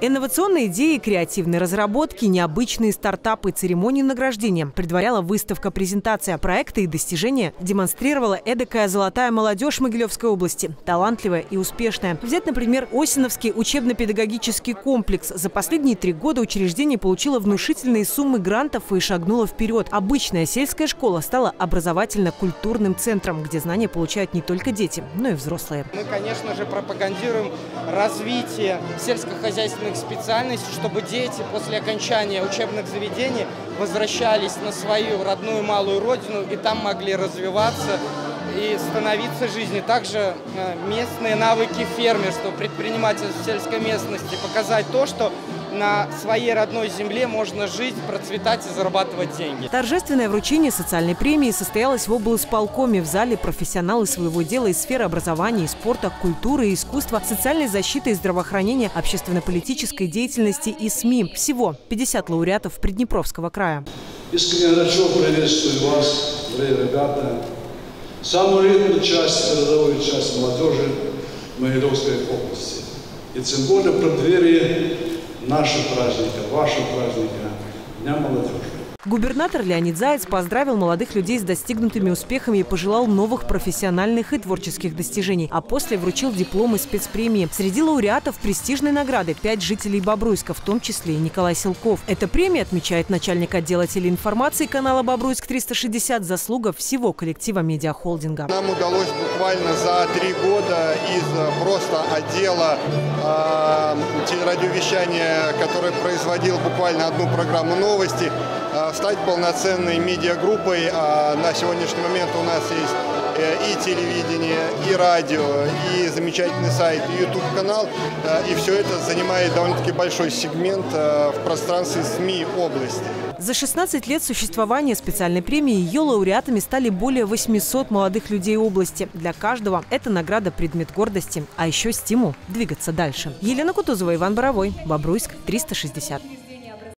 Инновационные идеи, креативные разработки, необычные стартапы, церемонии награждения предваряла выставка-презентация. Проекты и достижения демонстрировала эдакая золотая молодежь Могилевской области. Талантливая и успешная. Взять, например, Осиновский учебно-педагогический комплекс. За последние три года учреждение получило внушительные суммы грантов и шагнуло вперед. Обычная сельская школа стала образовательно-культурным центром, где знания получают не только дети, но и взрослые. Мы, конечно же, пропагандируем развитие сельскохозяйственных учебных специальностей, чтобы дети после окончания учебных заведений возвращались на свою родную малую родину и там могли развиваться и становиться жизнью. Также э, местные навыки фермерства, предпринимательства в сельской местности, показать то, что на своей родной земле можно жить, процветать и зарабатывать деньги. Торжественное вручение социальной премии состоялось в облсполкоме в зале профессионалы своего дела из сферы образования и спорта, культуры и искусства, социальной защиты и здравоохранения, общественно-политической деятельности и СМИ. Всего 50 лауреатов Приднепровского края. Искренне хорошо приветствую вас, дорогие ребята. Самую редкую часть, передовую часть молодежи Могилевской области. И тем более в преддверии нашего праздника, вашего праздника, Дня молодежи. Губернатор Леонид Заяц поздравил молодых людей с достигнутыми успехами и пожелал новых профессиональных и творческих достижений, а после вручил дипломы спецпремии. Среди лауреатов престижной награды пять жителей Бобруйска, в том числе и Николай Силков. Эта премия, отмечает начальник отдела телеинформации канала «Бобруйск-360», заслуга всего коллектива медиахолдинга. Нам удалось буквально за три года из просто отдела э, телерадиовещания, который производил буквально одну программу новости, э, стать полноценной медиагруппой. А на сегодняшний момент у нас есть э, и телевидение, и радио, и замечательный сайт, и YouTube-канал. Э, и все это занимает довольно-таки большой сегмент э, в пространстве СМИ области. За 16 лет существования специальной премии ее лауреатами стали более 800 молодых людей области. Для каждого это награда предмет гордости, а еще стимул двигаться дальше. Елена Кутузова, Иван Боровой, Бобруйск, 360.